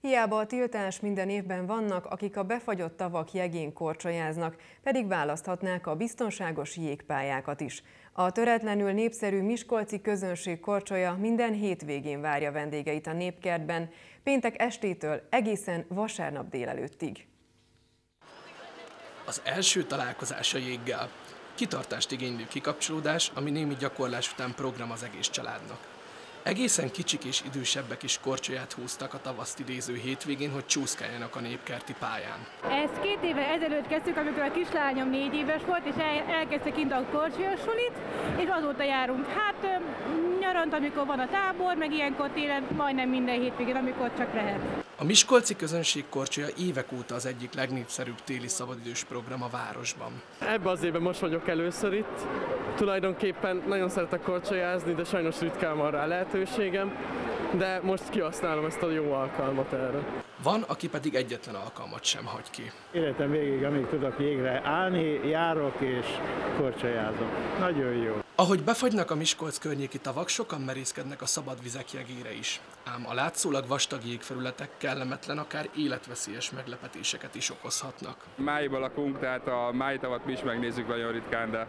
Hiába a tiltás minden évben vannak, akik a befagyott tavak jegén korcsolyáznak, pedig választhatnák a biztonságos jégpályákat is. A töretlenül népszerű Miskolci közönség korcsolya minden hétvégén várja vendégeit a népkertben, péntek estétől egészen vasárnap délelőttig. Az első találkozás a jéggel. Kitartást igénylő kikapcsolódás, ami némi gyakorlás után program az egész családnak. Egészen kicsik és idősebbek is korcsolyát húztak a tavaszt idéző hétvégén, hogy csúszkáljanak a népkerti pályán. Ezt két éve ezelőtt kezdtük, amikor a kislányom négy éves volt, és el, elkezdte kint a korcsolyasulit, és azóta járunk. Hát nyarant, amikor van a tábor, meg ilyenkor télen majdnem minden hétvégén, amikor csak lehet. A Miskolci közönség korcsolya évek óta az egyik legnépszerűbb téli szabadidős program a városban. Ebben az évben most vagyok először itt. Tulajdonképpen nagyon szeretek korcsolyázni, de sajnos ritkán van rá lehetőségem de most kihasználom ezt a jó alkalmat erre. Van, aki pedig egyetlen alkalmat sem hagy ki. Életem végig, amíg tudok jégre állni, járok és korcsolyázom. Nagyon jó. Ahogy befagynak a Miskolc környéki tavak, sokan merészkednek a szabad vizek jegére is. Ám a látszólag vastag jégfelületek kellemetlen, akár életveszélyes meglepetéseket is okozhatnak. Májban lakunk, tehát a májtavat mi is megnézzük nagyon ritkán, de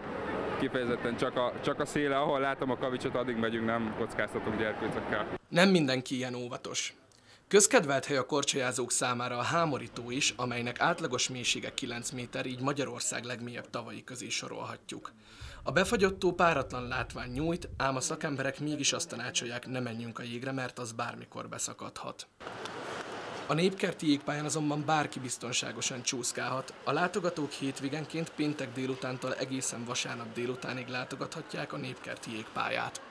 kifejezetten csak a, csak a széle, ahol látom a kavicsot, addig megyünk, nem kockáztatunk gyerkőcökkel. Nem mindenki ilyen óvatos. Közkedvelt hely a korcsolyázók számára a Hámorító is, amelynek átlagos mélysége 9 méter, így Magyarország legmélyebb tavai közé sorolhatjuk. A befagyott tó páratlan látvány nyújt, ám a szakemberek mégis azt tanácsolják, ne menjünk a jégre, mert az bármikor beszakadhat. A népkerti jégpályán azonban bárki biztonságosan csúszkálhat. A látogatók hétvégenként péntek délutántól egészen vasárnap délutánig látogathatják a népkerti jégpályát.